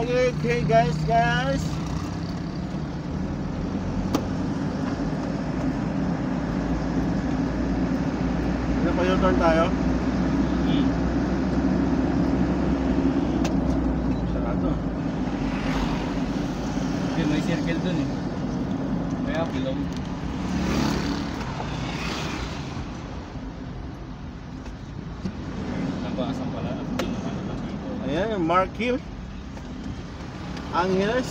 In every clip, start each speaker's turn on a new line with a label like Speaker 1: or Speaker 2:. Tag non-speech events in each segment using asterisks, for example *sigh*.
Speaker 1: Okay, okay guys, guys. Ano pa yung turn tayo?
Speaker 2: Hmm.
Speaker 1: Sarado.
Speaker 2: Yun, may circle dun eh. Kaya below. Nabasan pala. Ano.
Speaker 1: Ayan, Mark Hill.
Speaker 2: Yan.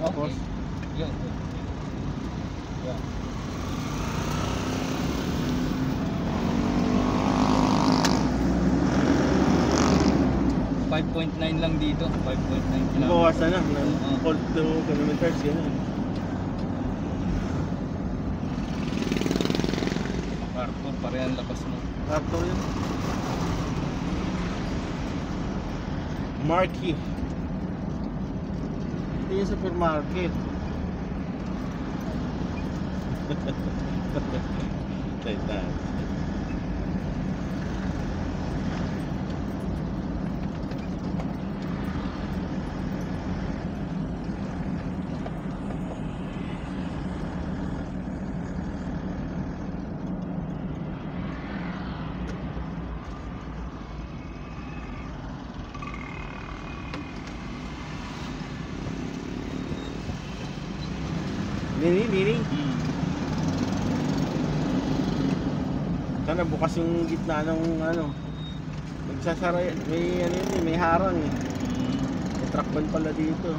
Speaker 1: Tapos,
Speaker 2: Yun. Yan. Five point nine lang dito. 5.9 kilometers.
Speaker 1: bawasan na.
Speaker 2: Oo.
Speaker 1: 42 kilometers, ganun.
Speaker 2: MacArthur, parehang lakas mo.
Speaker 1: Sakto yun. Marquee. Ito yung supermarket. *laughs* Taitan. Nini, nini.
Speaker 2: Hmm.
Speaker 1: Sana bukas yung gitna ng ano. Nagsasara yan. May ano yun eh, may harang eh. May truck pala dito.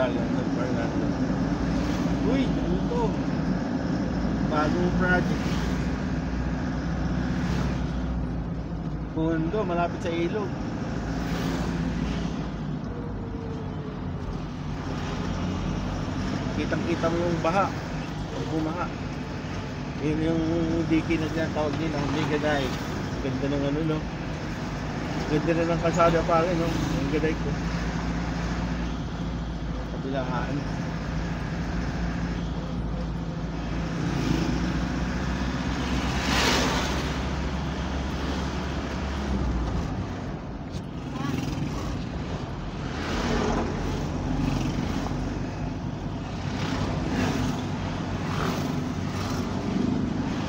Speaker 1: Stallion San Fernando. Uy, ano to? Bagong project. Pundo, malapit sa ilog. Kitang kita mo yung baha. Pag bumaha. Yun yung diki na dyan tawag nila, Ligaday. Ganda ng ano no. Ganda na ng kasada pa rin no. Ang gaday ko. Kabilangaan.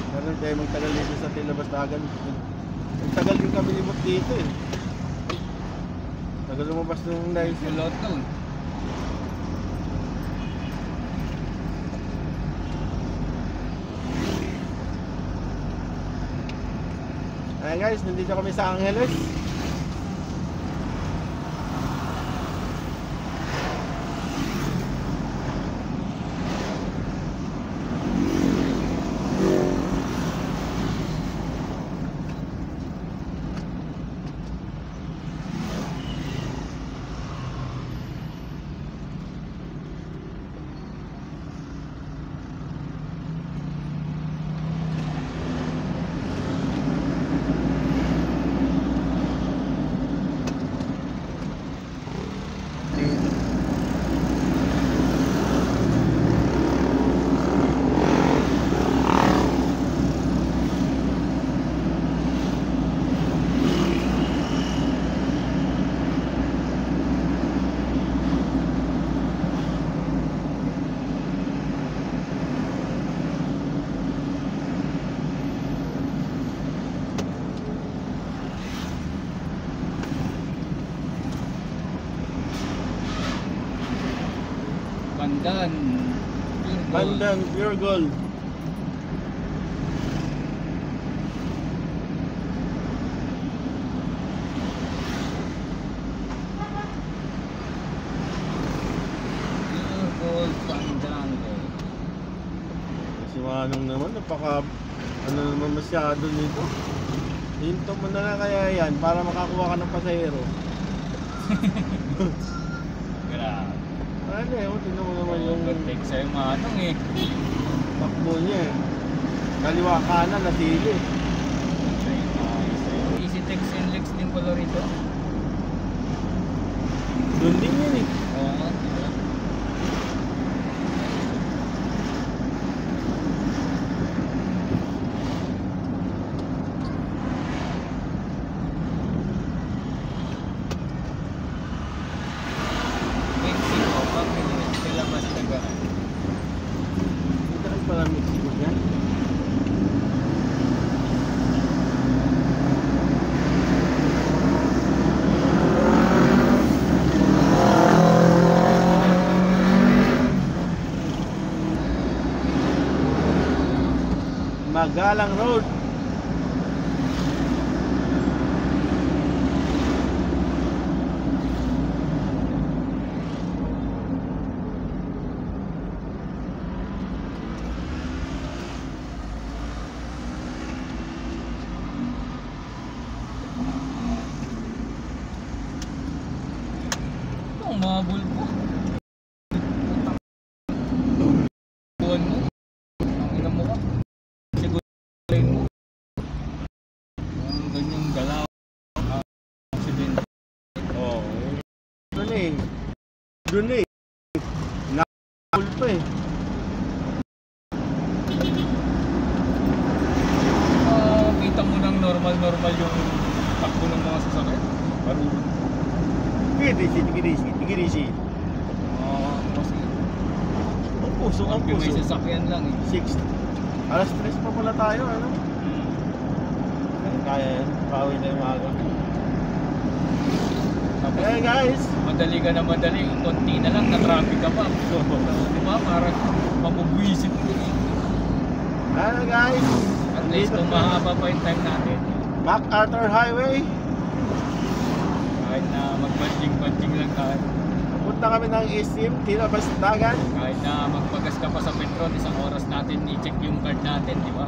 Speaker 1: Meron tayo magtagal dito sa Tilabastagan. Magtagal din kami limot dito eh. Tagal lumabas nung dahil
Speaker 2: Yung lot doon.
Speaker 1: Ayan guys, nandito kami sa Angeles.
Speaker 2: Pandan. Pure gold.
Speaker 1: Pandan, pure gold. Manong naman, napaka, ano naman masyado nito. Hinto mo na lang kaya yan para makakuha ka ng pasahero. *laughs*
Speaker 2: Grabe.
Speaker 1: Ano eh, tingnan mo naman yung
Speaker 2: Overtake sa'yo manong eh.
Speaker 1: takbo niya eh. Kaliwa kanan na sili.
Speaker 2: Easy Tex and Lex din pala rito.
Speaker 1: Doon din yun eh.
Speaker 2: Oo. Mexico, pamili sila mas tagaan.
Speaker 1: Dito rin pala Mexico dyan. Magalang Road.
Speaker 2: Mga bulbo. Buwan mo. Ang ina mo ka. Siguro mo. Ang ganyang galaw. Ah, Accident.
Speaker 1: Oo. Doon eh. Doon eh. Nakapul pa eh.
Speaker 2: Ah, kita mo ng normal-normal yung takbo ng mga sasakyan. Parang
Speaker 1: Tigirisi, tigirisi, tigirisi.
Speaker 2: Ah, kasi
Speaker 1: Ang puso, ang
Speaker 2: ang may
Speaker 1: puso.
Speaker 2: sasakyan lang eh.
Speaker 1: 6. Alas 3 pa pala tayo, ano?
Speaker 2: Hmm.
Speaker 1: Kaya yan. Pawi na yung maga. Hey guys!
Speaker 2: madali ka na madali, konti na lang, na-traffic ka pa. *laughs* Di ba? Parang mabubwisit ko eh.
Speaker 1: Hello guys!
Speaker 2: At least kung mahaba pa yung time natin.
Speaker 1: MacArthur Highway.
Speaker 2: Kahit na mag-banjing-banjing lang tayo.
Speaker 1: Punta kami ng Isim, Tinabas Dagan.
Speaker 2: Kahit na magpagas ka pa sa Petron, isang oras natin i-check yung card natin, di ba?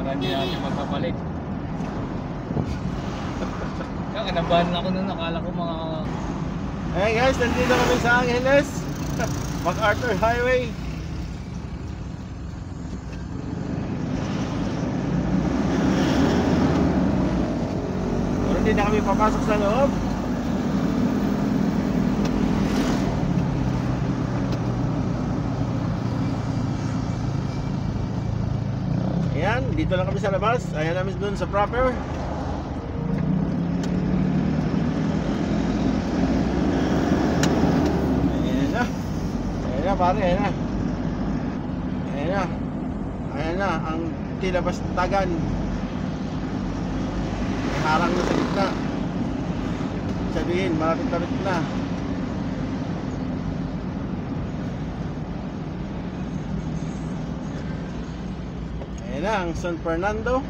Speaker 2: Para hindi natin magpapalit. Kaya kinabahan ako nun, akala ko mga...
Speaker 1: Hey guys, nandito kami sa Angeles. *laughs* MacArthur Highway. Pero hindi na kami papasok sa loob. Ayan, dito lang kami sa labas. Ayan namin dun sa proper. Ayan na. Ayan na pare, ayan na. Ayan na. Ayan na, ang tilabas tagan. May harang na sa gitna. Sabihin, malapit-lapit na. Ayan na, ang San Fernando.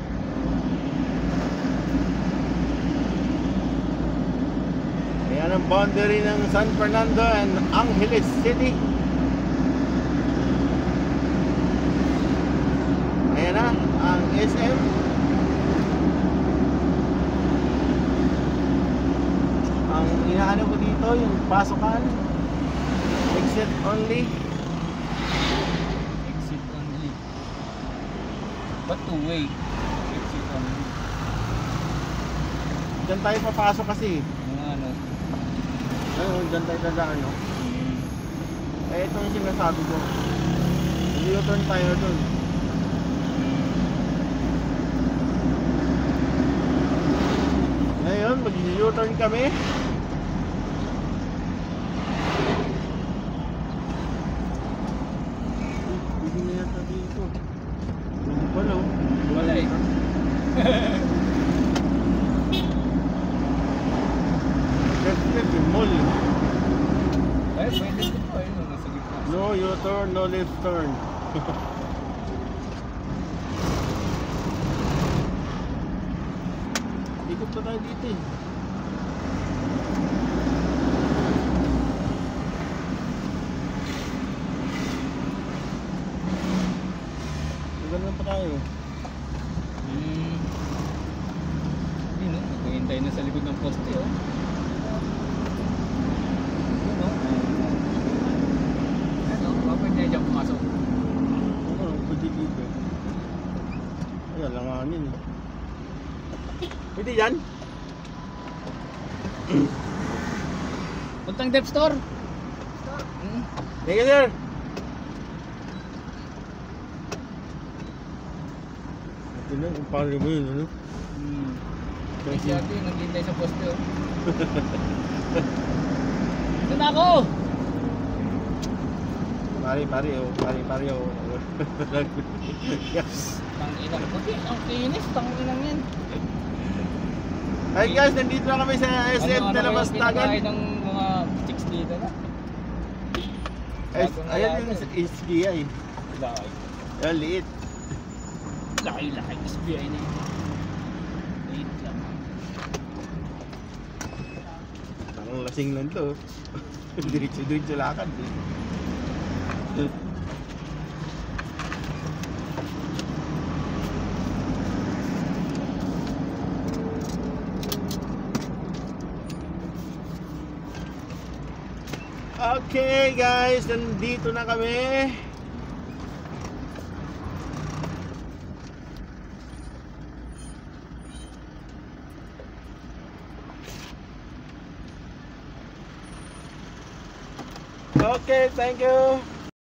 Speaker 1: Ayan ang boundary ng San Fernando and Angeles City. Ayan na, ang SM. Ang inaano ko dito, yung pasokan. Exit only.
Speaker 2: Exit only. But two way. Exit only.
Speaker 1: Diyan tayo papasok kasi.
Speaker 2: Mga ano.
Speaker 1: Ayun, diyan tayo dadaan, no? Eh, ito yung sinasabi ko. U-turn tayo dun. mag-U-turn kami. Hindi na yata dito. Hindi oh.
Speaker 2: Wala eh. *laughs*
Speaker 1: Left, left, mall.
Speaker 2: Eh, pwede ito po. Ayun, nasa gitna.
Speaker 1: No U-turn, no left turn. *laughs* Na tayo dito eh. Ganun pa tayo.
Speaker 2: Hmm. Yun o, naghihintay na sa likod ng poste oh. Yun o. Ano, bakit niya dyan pumasok?
Speaker 1: Oo, pwede yan?
Speaker 2: Puntang dep store. Hmm.
Speaker 1: Thank you, sir. Ito na, kung paano mo yun, ano?
Speaker 2: Hmm. Ay, si ate, naghihintay sa poste oh. *laughs* Ito na ako!
Speaker 1: Pare, pare, oh, pare, pare, oh.
Speaker 2: Tang inang puti, ang kinis, tang inang yan. *laughs*
Speaker 1: Hi guys, nandito na kami sa SM
Speaker 2: ano, ano
Speaker 1: Talabas
Speaker 2: kaya
Speaker 1: Tagan.
Speaker 2: pinakain ng mga chicks dito na?
Speaker 1: Ay, ayan yung SGI.
Speaker 2: Laki.
Speaker 1: Ayan, liit.
Speaker 2: Laki-laki SBI na yun. Wait lang.
Speaker 1: Parang lasing lang to. *laughs* Diretso-diretso lakad. eh. Okay guys, nandito na kami. Okay, thank you.